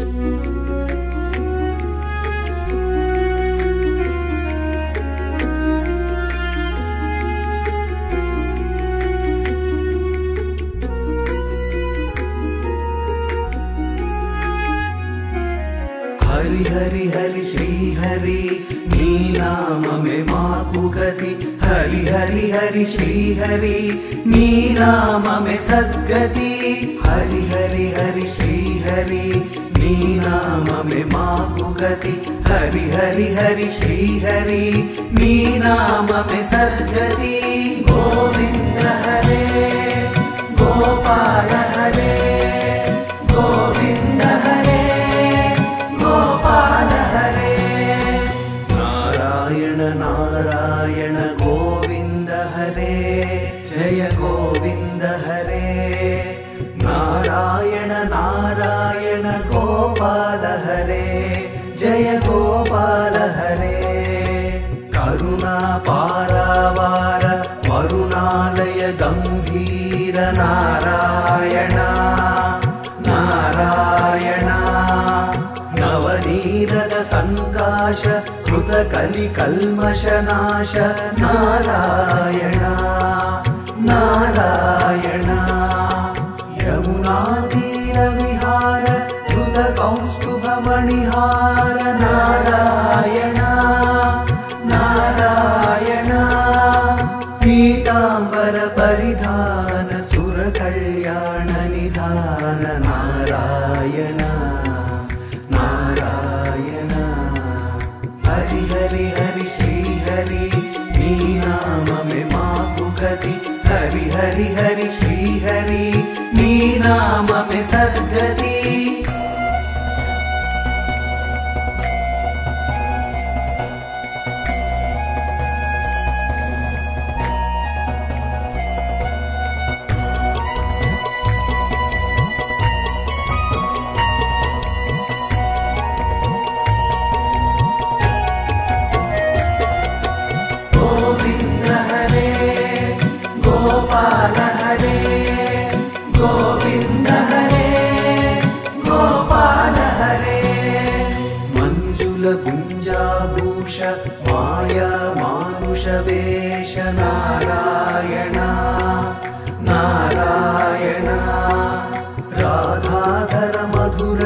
हरि हरि हरि श्री हरि नीनाम में माकु गति। हरि हरि हरि श्री हरि नीनाम में सद्गति। हरि हरि हरि श्री हरि ी नाम मे हरि हरि हरि श्रीहरि मी सद्गति गोविन्द हरे। कलिकल्मषनाश नारायण नारायण। यमुनातीरविहार यौनादीनविहारुतकौस्तुभमणिहार नारायण। नाम में सदगति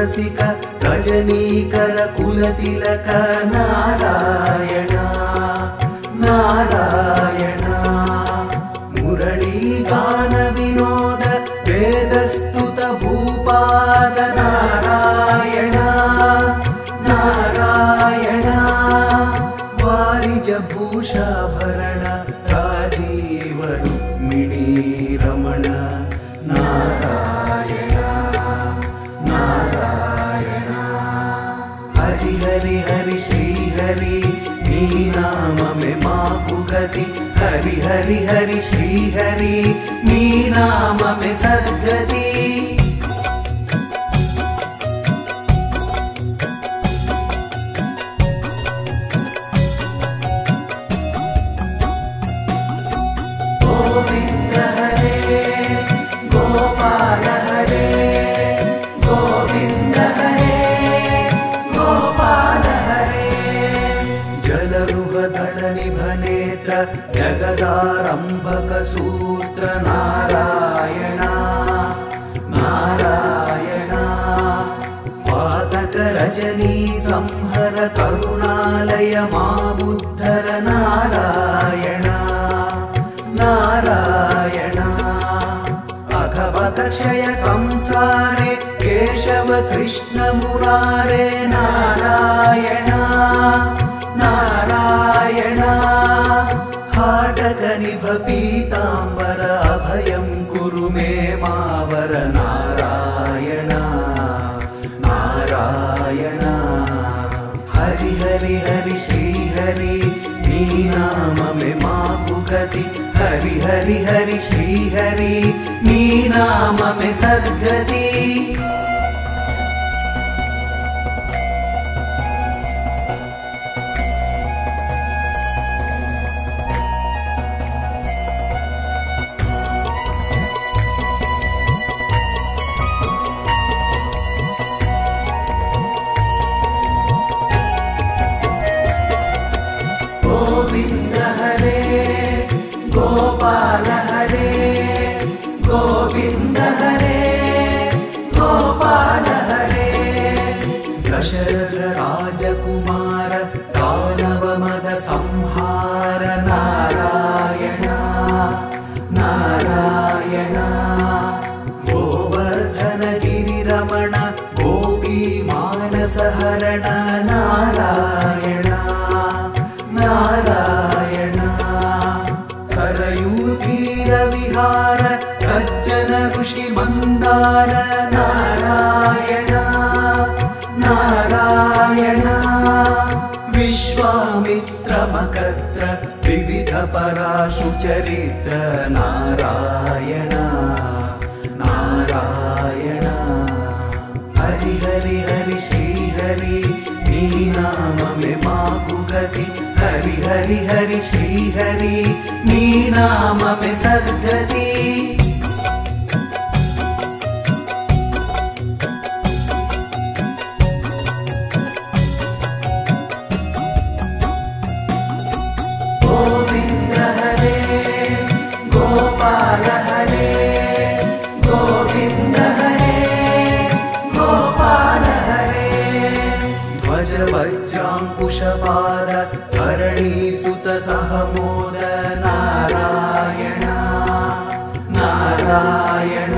मधुरसिक रजनीकर कुलतिलक नारायण नारायण। मुरलीगान विनोद वेदस्तुत भूपाद नारायण नारायण। वारिज हरि हरि हरि श्रीहरि। नी नाम मे सद्गति। संहर करुणालय मामुद्धर नारायण नारायणा। अघव क्षय संसारे केशवकृष्णमुरारे नारायण नारायणा। हाटगनिभ पीताम्बराभयं कुरु मे मावरना हरि हरि हरि श्री हरि मी राम सद्गति। शुचरित्रारायणा नारायण हरि हरि हरि श्रीहरि मीनाम मे मागति हरि हरि हरि श्रीहरि मीनाम मे सद्गति। वज्राङ्कुशपाद धरणीसुत सह मोद नारायण। नारायण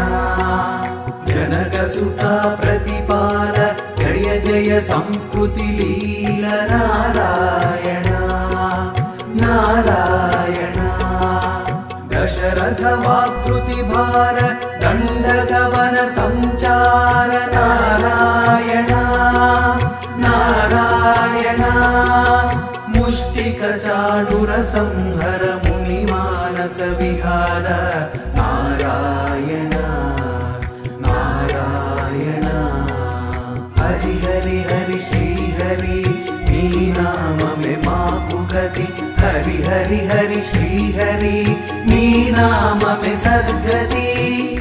जनकसुता प्रतिपाल जय जय संस्कृति लील नारायण नारायण। दशरथ वाकृति भार दण्डगवन सञ्चार नारायण ुरसंहर मुनिमानसविहार नारायण नारायण। हरि हरि हरि श्रीहरि मी मे मे मामुगति हरि हरि हरि श्रीहरि मीनाम मे सद्गति।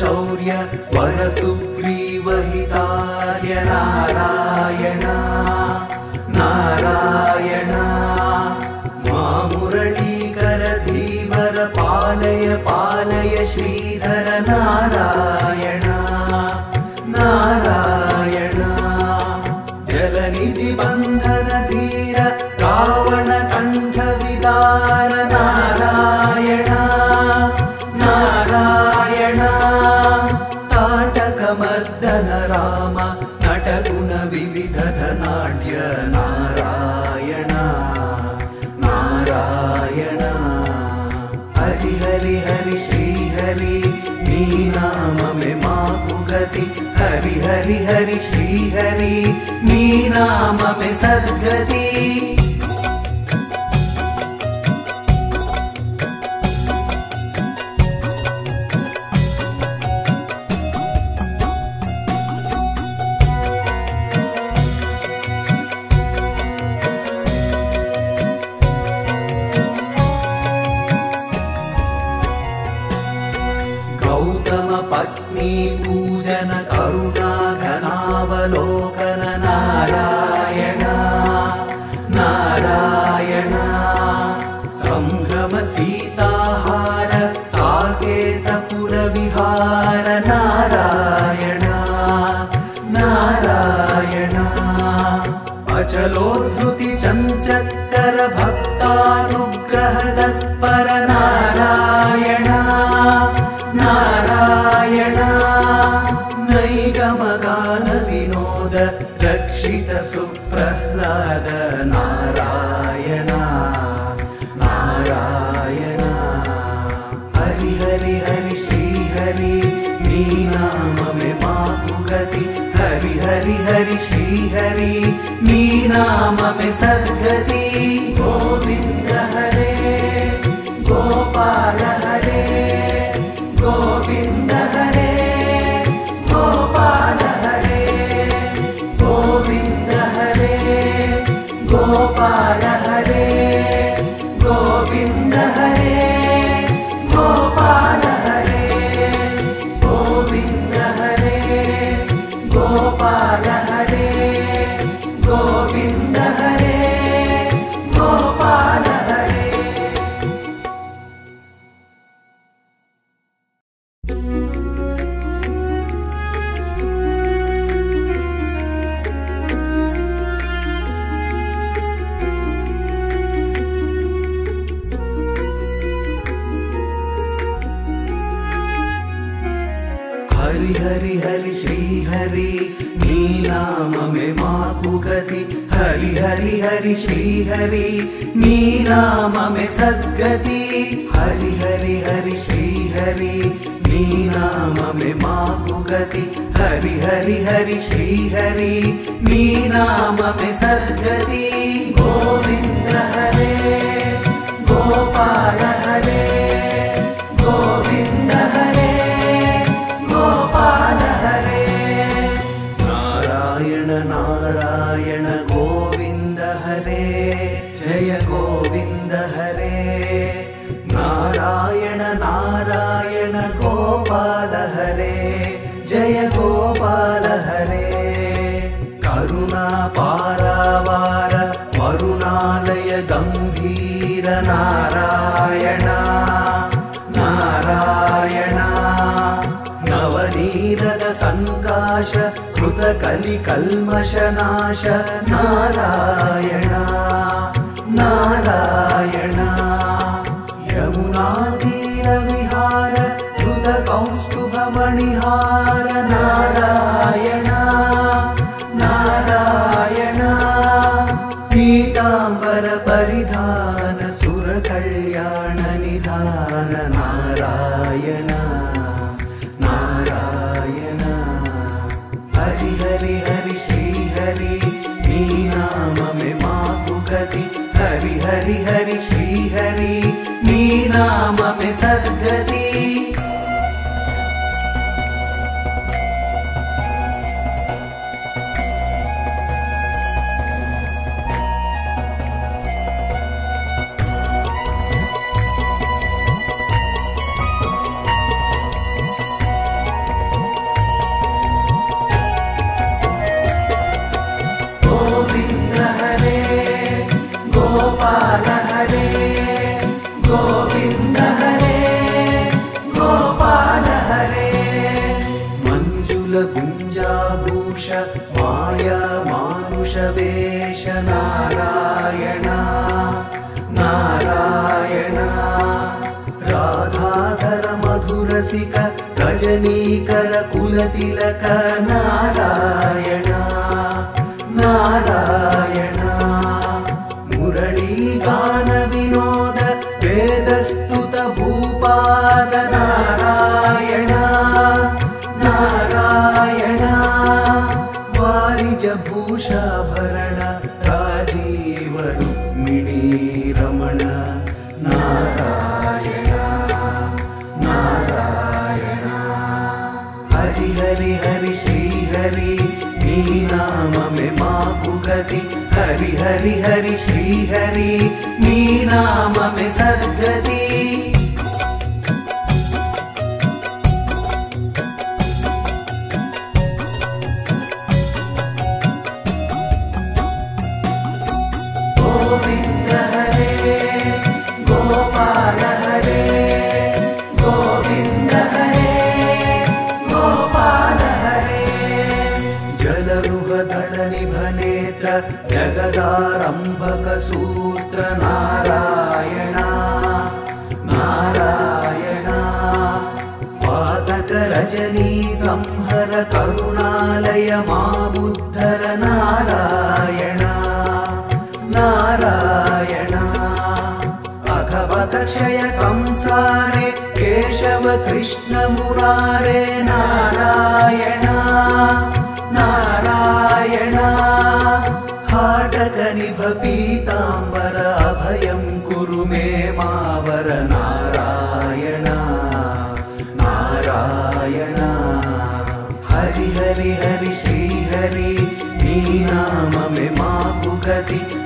शौर्य वरसुग्रीवहितार्य नारायण हरि मीनाम मे मातुगति हरि हरि हरि श्रीहरि मीनाम मे सद्गति हरि श्रीहरि मीरामपि सर्गति गोविन्द हरे गोपाल हरे। श्रीहरिमगति हरि हरि हरि श्रीहरि मी गति। हरि हरि हरि श्रीहरि मीनाम सद्गति। गोविन्द हरे। नाश नाश नारायण नारायण। यमुना नाम में सद्गति मधुरसिक रजनीकर कुलतिलक नारायण नारायण। मुरळीगान विनोद वेदस्तुत भूपाद नारायण नारायण। वारिज हरि हरि हरि श्रीहरि मी नाम मे सद्गति संहर करुणालय मामुद्धर नारायण नारायण। कंसारे केशव कृष्ण मुरारे नारायण नारायण। पीताम्बर अभयं कुरु मे मावर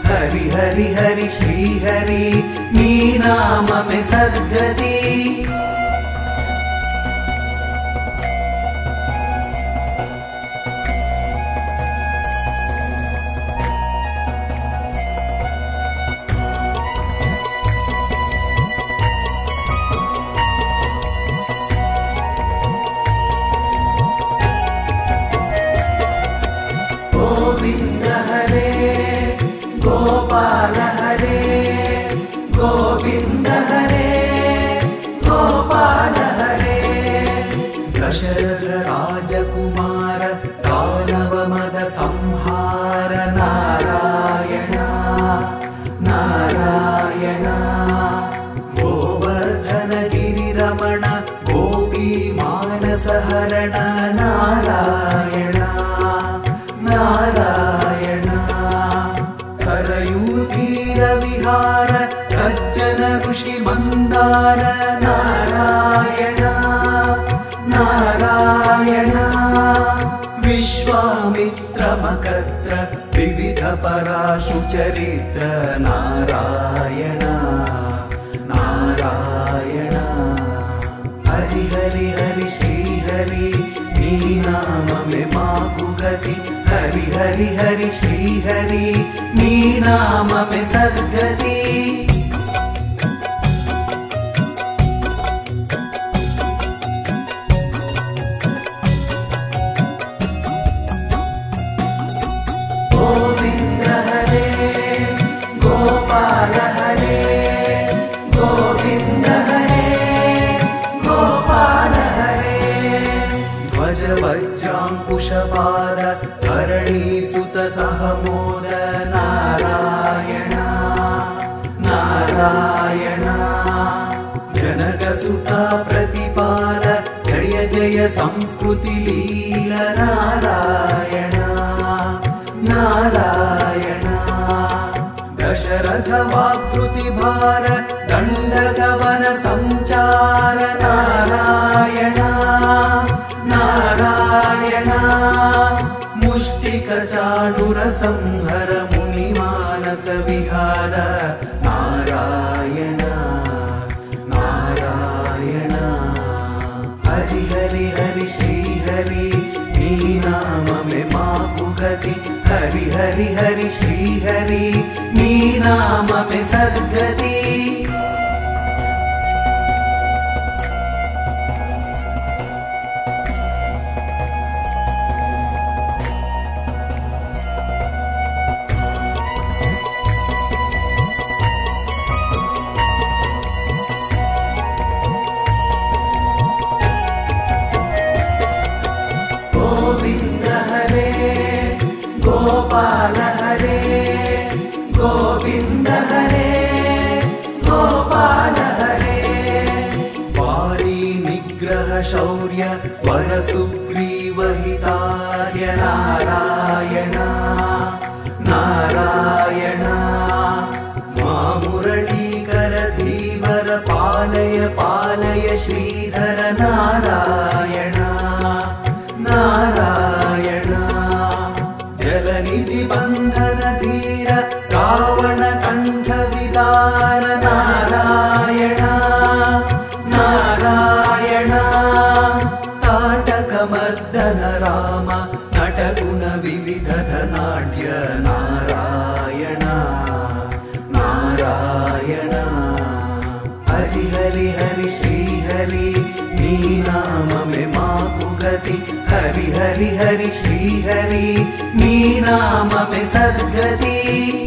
हरि हरि हरि श्री श्रीहरि मीनाम सर्व पराशु नारायण नारायण। हरि हरि हरि श्री हरि नी नाम मे माकु गति। हरि हरि हरि श्री हरि नी नाम मे सद्गति वज्राङ्कुशपाद धरणीसुत सह मोद नारायण। नारायण जनकसुता प्रतिपाल जय जय संस्कृति लील नारायण। नारायण। दशरथ वाकृति भार दण्डगवन सञ्चार नारायण मुष्टिक चाणुर संहर मुनिमानस विहार नारायण नारायण। हरि हरि हरि श्री हरि। नी नाम मे माकु गति हरि हरि हरि श्री हरि। नी नाम मे वर सुग्रीवहितार्य नारायण। नारायण मामुरलीकर धीवर पालय पालय श्रीधर नारायण नाम मे माकु गति। हरि हरि हरि श्री हरि नी नाम मे सद्गति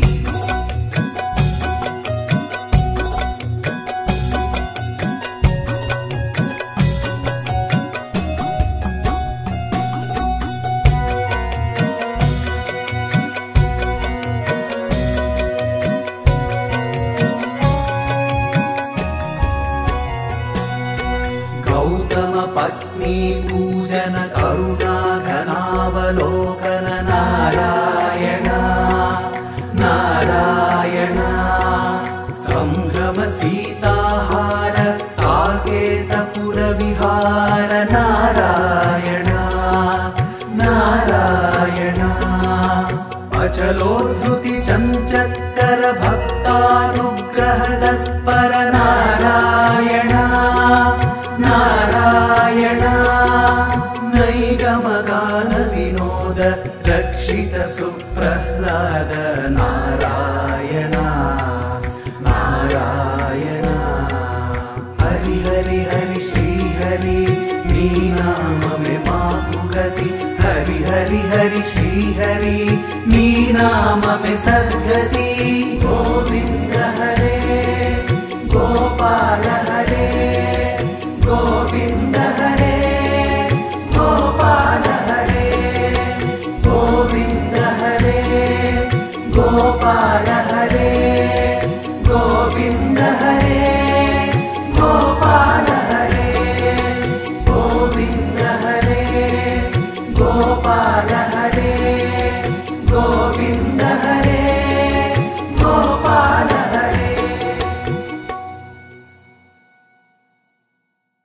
सीताहार साकेतपुर विहार नारायण नारायण। अचलोद्धृति हरि हरि हरि श्री हरि नी नाम मे सद्गति गोविन्द हरे गोपाल हरे